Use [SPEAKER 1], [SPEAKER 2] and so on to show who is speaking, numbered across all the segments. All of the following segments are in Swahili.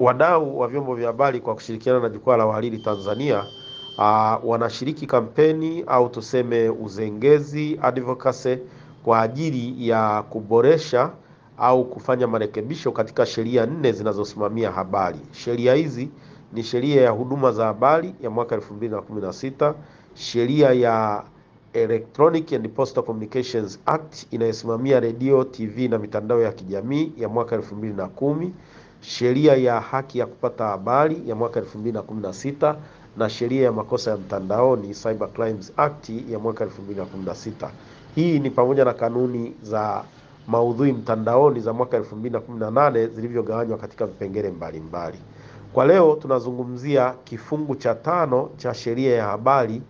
[SPEAKER 1] Wadau wa vyombo vya habari kwa kushirikiana na Jukwaa la Wahariri Tanzania uh, wanashiriki kampeni au tuseme uzengezi advocacy kwa ajili ya kuboresha au kufanya marekebisho katika sheria nne zinazosimamia habari. Sheria hizi ni sheria ya huduma za habari ya mwaka 2016, sheria ya Electronic and Postal Communications Act inayosimamia redio, TV na mitandao ya kijamii ya mwaka 2010, sheria ya haki ya kupata habari ya mwaka 2016 na sheria ya makosa ya mtandaoni Cyber Crimes Act ya mwaka 2016. Hii ni pamoja na kanuni za maudhui mtandaoni za mwaka 2018 zilivyogawanywa katika vipengele mbalimbali. Kwa leo tunazungumzia kifungu cha tano cha sheria ya habari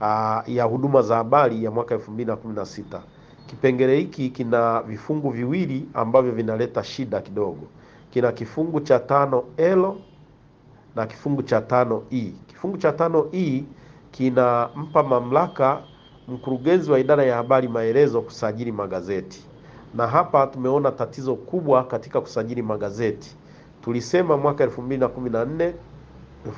[SPEAKER 1] uh, ya huduma za habari ya mwaka 2016. Kipengele hiki kina vifungu viwili ambavyo vinaleta shida kidogo. Kina kifungu cha tano L na kifungu cha tano E. Kifungu cha tano E kinampa mamlaka mkurugenzi wa idara ya habari maelezo kusajili magazeti, na hapa tumeona tatizo kubwa katika kusajili magazeti. Tulisema mwaka 2014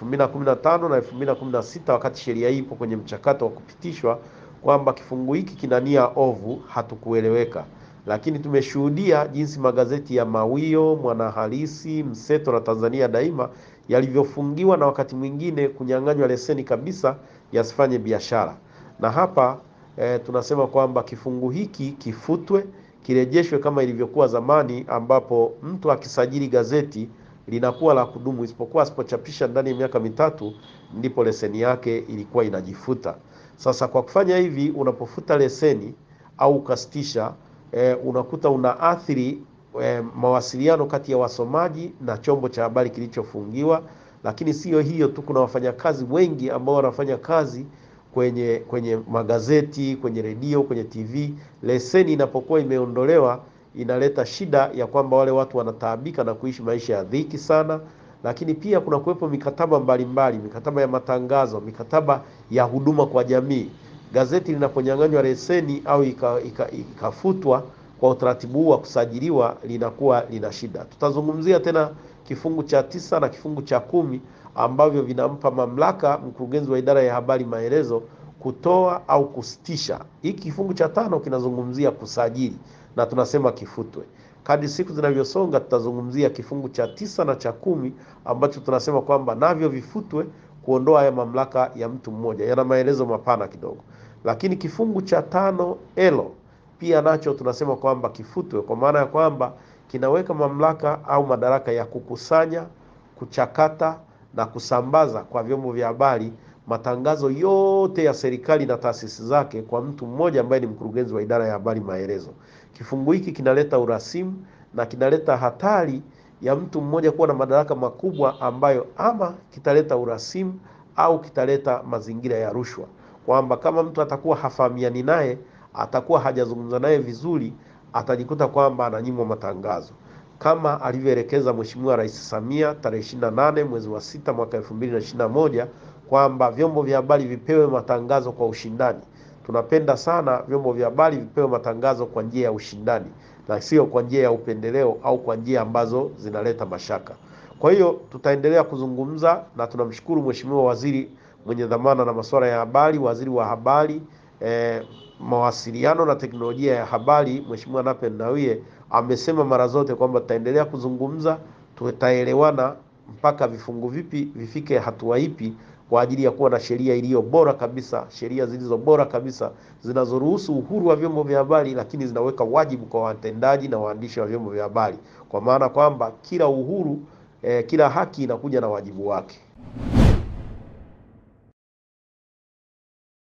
[SPEAKER 1] 2015 na 2016 wakati sheria hii ipo kwenye mchakato wa kupitishwa kwamba kifungu hiki kina nia ovu, hatukueleweka, lakini tumeshuhudia jinsi magazeti ya Mawio, Mwanahalisi, Mseto na Tanzania Daima yalivyofungiwa na wakati mwingine kunyang'anywa leseni kabisa yasifanye biashara. Na hapa e, tunasema kwamba kifungu hiki kifutwe, kirejeshwe kama ilivyokuwa zamani, ambapo mtu akisajili gazeti linakuwa la kudumu, isipokuwa asipochapisha ndani ya miaka mitatu, ndipo leseni yake ilikuwa inajifuta. Sasa kwa kufanya hivi, unapofuta leseni au ukasitisha, e, unakuta unaathiri e, mawasiliano kati ya wasomaji na chombo cha habari kilichofungiwa. Lakini sio hiyo tu, kuna wafanyakazi wengi ambao wanafanya kazi kwenye kwenye magazeti, kwenye redio, kwenye TV. Leseni inapokuwa imeondolewa inaleta shida ya kwamba wale watu wanataabika na kuishi maisha ya dhiki sana, lakini pia kuna kuwepo mikataba mbalimbali mbali, mikataba ya matangazo, mikataba ya huduma kwa jamii. Gazeti linaponyang'anywa leseni au ikafutwa ika, ika kwa utaratibu huu wa kusajiliwa linakuwa lina shida. Tutazungumzia tena kifungu cha tisa na kifungu cha kumi ambavyo vinampa mamlaka mkurugenzi wa idara ya habari maelezo kutoa au kusitisha. Hiki kifungu cha tano kinazungumzia kusajili na tunasema kifutwe. kadi siku zinavyosonga, tutazungumzia kifungu cha tisa na cha kumi ambacho tunasema kwamba navyo vifutwe, kuondoa haya mamlaka ya mtu mmoja. Yana maelezo mapana kidogo, lakini kifungu cha tano elo pia nacho tunasema kwamba kifutwe, kwa maana ya kwamba kinaweka mamlaka au madaraka ya kukusanya, kuchakata na kusambaza kwa vyombo vya habari matangazo yote ya serikali na taasisi zake kwa mtu mmoja ambaye ni mkurugenzi wa idara ya habari maelezo. Kifungu hiki kinaleta urasimu na kinaleta hatari ya mtu mmoja kuwa na madaraka makubwa ambayo ama kitaleta urasimu au kitaleta mazingira ya rushwa, kwamba kama mtu atakuwa hafahamiani naye, atakuwa hajazungumza naye vizuri, atajikuta kwamba ananyimwa matangazo kama alivyoelekeza Mheshimiwa Rais Samia tarehe 28 mwezi wa sita mwaka 2021 kwamba vyombo vya habari vipewe matangazo kwa ushindani. Tunapenda sana vyombo vya habari vipewe matangazo kwa njia ya ushindani na sio kwa njia ya upendeleo au kwa njia ambazo zinaleta mashaka. Kwa hiyo tutaendelea kuzungumza na tunamshukuru Mheshimiwa Waziri mwenye dhamana na masuala ya habari, Waziri wa Habari, eh, Mawasiliano na Teknolojia ya Habari, Mheshimiwa Nape Nnauye amesema mara zote kwamba tutaendelea kuzungumza, tutaelewana mpaka vifungu vipi vifike hatua ipi kwa ajili ya kuwa na sheria iliyo bora kabisa, sheria zilizo bora kabisa zinazoruhusu uhuru wa vyombo vya habari, lakini zinaweka wajibu kwa watendaji na waandishi wa vyombo vya habari, kwa maana kwamba kila uhuru eh, kila haki inakuja na wajibu wake.